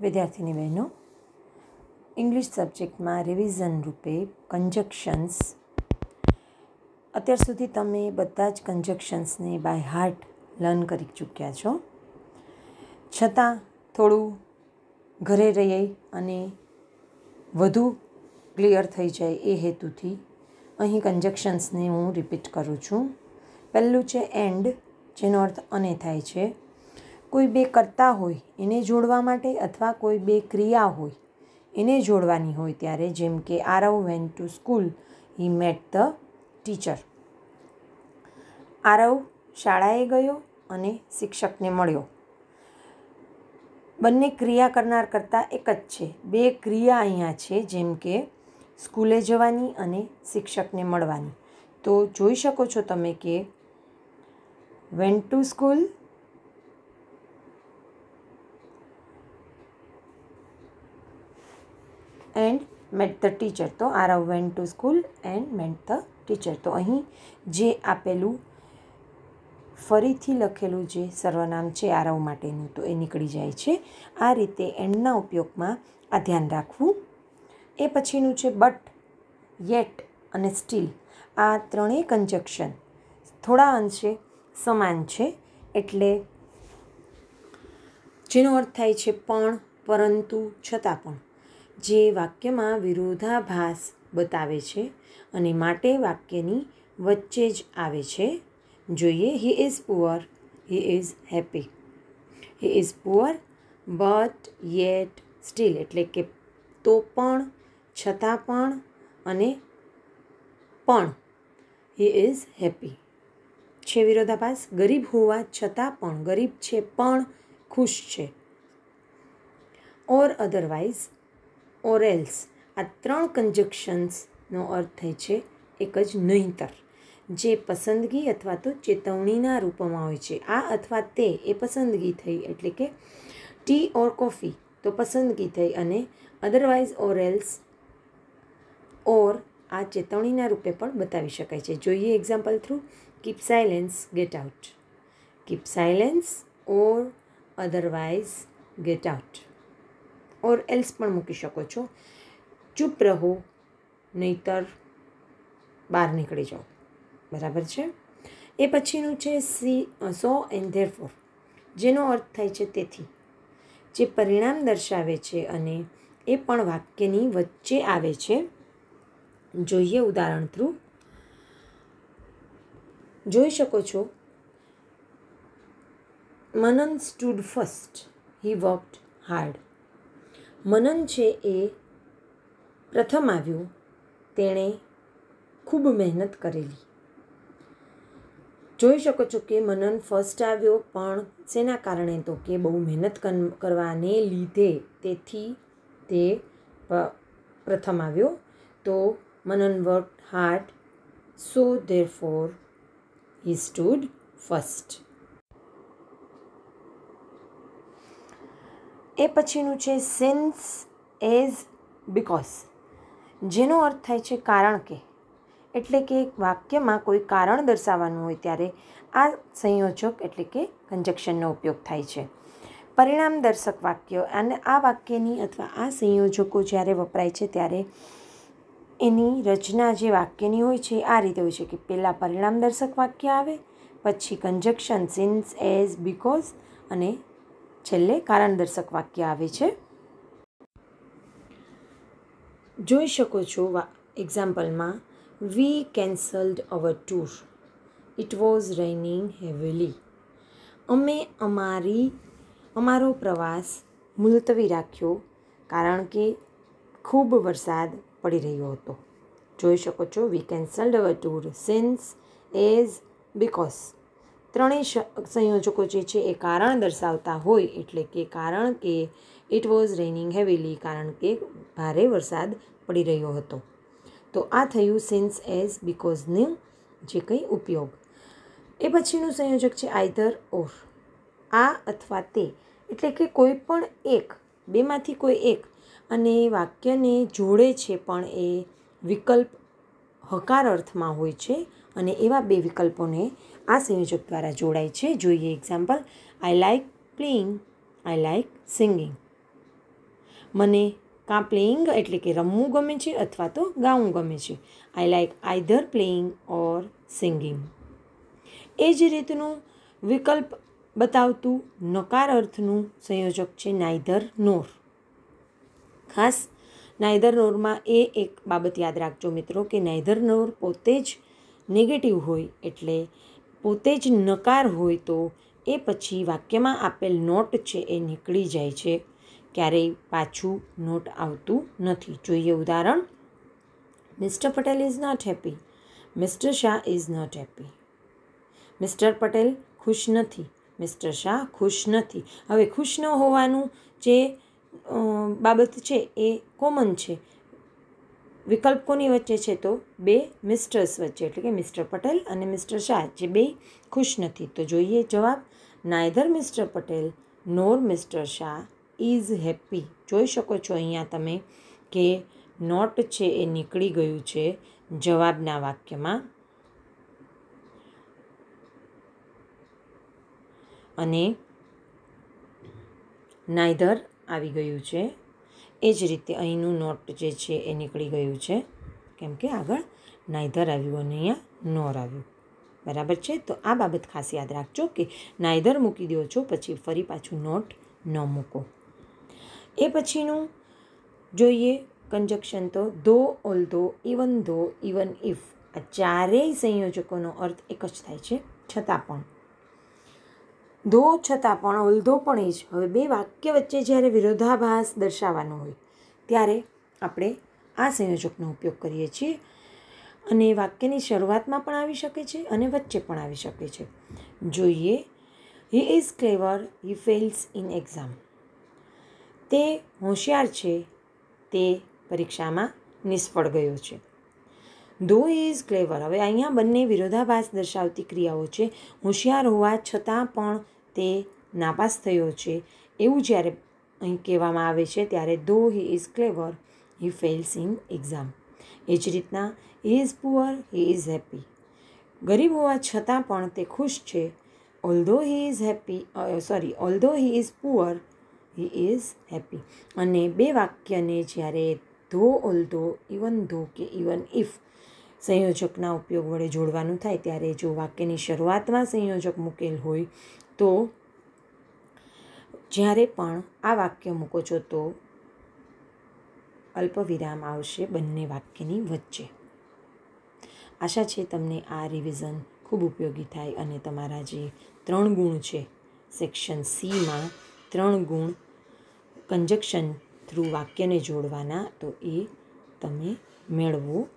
વિદ્યાર્થીની બહેનો English સબ્જેક્ટમાં revision રૂપે કન્જક્શન્સ અત્યાર સુધી તમે બધા જ કન્જક્શન્સને બાય હાર્ટ લર્ન કરી ચૂક્યા છો. છતાં થોડું ઘરે રહી અને વધુ ક્લિયર થઈ જાય એ હેતુથી અહીં કન્જક્શન્સને હું રિપીટ કરું છું. પહેલું છે એન્ડ જેનો અર્થ અને થાય છે. કોઈ બે કરતા હોય એને જોડવા માટે અથવા કોઈ બે ક્રિયા હોય એને જોડવાની હોય ત્યારે જેમ કે Aarav went to school he met the teacher Aarav શાળાએ ગયો અને શિક્ષકને મળ્યો. બંને ક્રિયા કરનાર કરતાં એક જ છે. બે ક્રિયા અહીંયા છે જેમ કે સ્કૂલે જવાની અને શિક્ષકને મળવાની. તો જોઈ શકો છો તમે કે went to school and met the teacher. તો Aarav went to school and met the teacher. તો અહીં જે આપેલું ફરીથી લખેલું જે સર્વનામ છે આરવ માટેનું, તો એ નીકળી જાય છે. આ રીતે એન્ડના ઉપયોગમાં આ ધ્યાન રાખવું. એ પછીનું છે બટ, યેટ અને સ્ટીલ. આ ત્રણેય કન્જક્શન થોડા અંશે સમાન છે. એટલે જેનો અર્થ થાય છે પણ, પરંતુ, છતાં પણ. જે વાક્યમાં વિરોધાભાસ બતાવે છે અને માટે વાક્યની વચ્ચે જ આવે છે. જોઈએ he is poor he is happy he is poor but yet still એટલે કે તો પણ, છતાં પણ અને પણ. હી ઇઝ હેપી છે વિરોધાભાસ? ગરીબ હોવા છતાં પણ, ગરીબ છે પણ ખુશ છે. ઓર અધરવાઇઝ ઓર એલ્સ આ ત્રણ કન્જક્શન્સનો અર્થ થાય છે, એક જ નહીંતર. જે પસંદગી અથવા તો ચેતવણીના રૂપમાં હોય છે. આ અથવા તે એ પસંદગી થઈ એટલે કે ટી ઓર કોફી તો પસંદગી થઈ અને અધરવાઇઝ ઓરેલ્સ ઓર આ ચેતવણીના રૂપે પણ બતાવી શકાય છે. જોઈએ example through keep silence get out keep silence or otherwise get out or else પણ મૂકી શકો છો. ચૂપ રહો, નહીતર બહાર નીકળી જાઓ. બરાબર છે? એ પછીનું છે C so and there four જેનો અર્થ થાય છે તેથી. જે પરિણામ દર્શાવે છે અને એ પણ વાક્યની વચ્ચે આવે છે. જોઈએ ઉદાહરણ થ્રુ. જોઈ શકો છો. Manan stood first he worked hard Manan છે એ પ્રથમ આવ્યું. તેણે ખૂબ મહેનત કરેલી. જોઈ શકો છો કે મનન ફર્સ્ટ આવ્યો, પણ શેના કારણે તો કે બહુ મહેનત કરવાને લીધે તેથી તે પ્રથમ આવ્યો. તો Manan work hard so therefore he stood first એ પછીનું છે સિન્સ એઝ બિકોઝ જેનો અર્થ થાય છે કારણ કે. એટલે કે એક વાક્યમાં કોઈ કારણ દર્શાવવાનું હોય ત્યારે આ સંયોજક એટલે કે કંજક્શનનો ઉપયોગ થાય છે. પરિણામ દર્શક વાક્ય અને આ વાક્યની અથવા આ સંયોજકો જ્યારે વપરાય છે ત્યારે એની રચના જે વાક્યની હોય છે આ રીતે હોય છે કે પહેલાં પરિણામ દર્શક વાક્ય આવે, પછી કન્જક્શન સિન્સ એઝ બિકોઝ અને છેલ્લે કારણદર્શક વાક્ય આવે છે. જોઈ શકો છો એક્ઝામ્પલમાં we cancelled our tour it was raining heavily અમે અમારી અમારો પ્રવાસ મુલતવી રાખ્યો કારણ કે ખૂબ વરસાદ પડી રહ્યો હતો. જોઈ શકો છો we cancelled our tour since as because ત્રણેય સંયોજકો જે છે એ કારણ દર્શાવતા હોય એટલે કે કારણ કે ઇટ વોઝ રેનિંગ હેવીલી કારણ કે ભારે વરસાદ પડી રહ્યો હતો. તો આ થયું સિન્સ એઝ બીકોઝનું જે કંઈ ઉપયોગ. એ પછીનું સંયોજક છે આઈધર ઓર આ અથવા તે. એટલે કે કોઈ પણ એક. બેમાંથી કોઈ એક. અને વાક્યને જોડે છે પણ એ વિકલ્પ હકાર અર્થમાં હોય છે અને એવા બે વિકલ્પોને આ સંયોજક દ્વારા જોડાય છે. જોઈએ example I like playing I like singing મને કાં પ્લેઇંગ એટલે કે રમવું ગમે છે અથવા તો ગાવું ગમે છે. I like either playing or singing એ જ રીતનું વિકલ્પ બતાવતું નકાર અર્થનું સંયોજક છે નાઈધર નોર ખાસ નાઈધર નોરમાં એ એક બાબત યાદ રાખજો મિત્રો કે નાઈધર નોર પોતે જ નેગેટિવ હોય એટલે પોતે જ નકાર હોય તો એ પછી વાક્યમાં આપેલ નોટ છે એ નીકળી જાય છે. ક્યારેય પાછું નોટ આવતું નથી. જોઈએ ઉદાહરણ. Mister Patel is not happy mister Shah is not happy mister Patel ખુશ નથી. મિસ્ટર શાહ ખુશ નથી. હવે ખુશ ન હોવાનું જે બાબત છે એ કોમન છે. વિકલ્પ કોની વચ્ચે છે તો બે મિસ્ટર્સ વચ્ચે, એટલે કે મિસ્ટર પટેલ અને મિસ્ટર શાહ, જે બે ખુશ નથી. તો જોઈએ જવાબ, neither mister Patel, nor mister Shah is happy જોઈ શકો છો અહીંયા તમે કે નોટ છે એ નીકળી ગયું છે જવાબના વાક્યમાં. અને નાઈધર આવી ગયું છે. એ જ રીતે અહીંનું નોટ જે છે એ નીકળી ગયું છે. કેમ કે આગળ નાયધર આવ્યું અને અહીંયા નોર આવ્યું. બરાબર છે? તો આ બાબત ખાસ યાદ રાખજો કે નાઈધર મૂકી દો છો પછી ફરી પાછું નોટ ન મૂકો. એ પછીનું જોઈએ કન્જક્શન તો ધો ઓલ ધો ઇવન ધો ઇવન ઇફ આ ચારેય સંયોજકોનો અર્થ એક જ થાય છે. છતાં પણ ધો છતાં પણ ઓલધો પણ એ જ. હવે બે વાક્ય વચ્ચે જ્યારે વિરોધાભાસ દર્શાવવાનો હોય, ત્યારે આપણે આ સંયોજકનો ઉપયોગ કરીએ છીએ અને વાક્યની શરૂઆતમાં પણ આવી શકે છે અને વચ્ચે પણ આવી શકે છે. જોઈએ he is clever he fails in exam તે હોશિયાર છે, તે પરીક્ષામાં નિષ્ફળ ગયો છે. ધો ઇઝ ક્લેવર હવે અહીંયા બંને વિરોધાભાસ દર્શાવતી ક્રિયાઓ છે. હોશિયાર હોવા છતાં પણ તે નાપાસ થયો છે. એવું જ્યારે અહીં કહેવામાં આવે છે ત્યારે though he is clever he fails in exam એ જ રીતના he is poor he is happy ગરીબ હોવા છતાં પણ તે ખુશ છે. Although he is happy sorry although he is poor he is happy અને બે વાક્યને જ્યારે ધો ઓલ્ધો ઇવન ધો કે ઇવન ઇફ સંયોજકના ઉપયોગ વડે જોડવાનું થાય ત્યારે જો વાક્યની શરૂઆતમાં સંયોજક મૂકેલ હોય તો જ્યારે પણ આ વાક્ય મૂકો છો તો અલ્પવિરામ આવશે બંને વાક્યની વચ્ચે. આશા છે તમને આ રિવિઝન ખૂબ ઉપયોગી થાય અને તમારા જે ત્રણ ગુણ છે સેક્શન સીમાં ત્રણ ગુણ કંજક્શન થ્રુ વાક્યને જોડવાના તો એ તમે મેળવો.